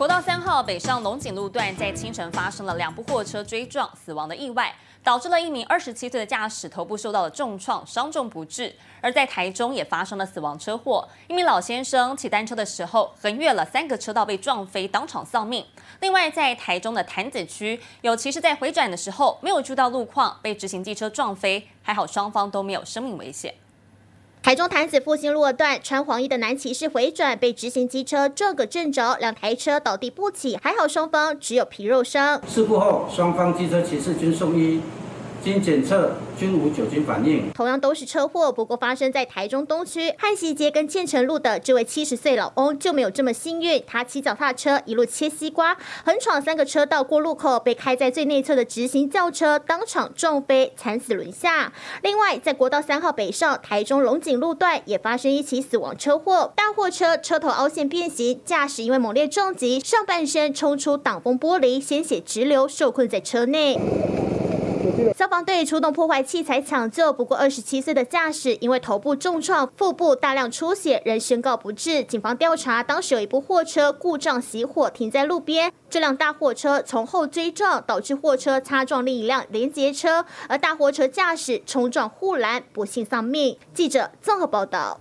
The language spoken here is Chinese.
国道三号北上龙井路段在清晨发生了两部货车追撞死亡的意外，导致了一名二十七岁的驾驶头部受到了重创，伤重不治。而在台中也发生了死亡车祸，一名老先生骑单车的时候横越了三个车道被撞飞，当场丧命。另外在台中的潭子区，有骑士在回转的时候没有注意到路况，被直行机车撞飞，还好双方都没有生命危险。台中潭子复兴路段，穿黄衣的男骑士回转，被直行机车撞个正着，两台车倒地不起，还好双方只有皮肉伤。事故后，双方机车骑士均送医。经检测均无酒精反应。同样都是车祸，不过发生在台中东区汉西街跟建成路的这位七十岁老翁就没有这么幸运。他骑脚踏车一路切西瓜，横闯三个车道过路口，被开在最内侧的直行轿车当场撞飞，惨死轮下。另外，在国道三号北上台中龙井路段也发生一起死亡车祸，大货车车头凹陷变形，驾驶因为猛烈撞击，上半身冲出挡风玻璃，鲜血直流，受困在车内。消防队出动破坏器材抢救，不过二十七岁的驾驶因为头部重创、腹部大量出血，仍宣告不治。警方调查，当时有一部货车故障熄火停在路边，这辆大货车从后追撞，导致货车擦撞另一辆连接车，而大货车驾驶冲撞护栏，不幸丧命。记者综合报道。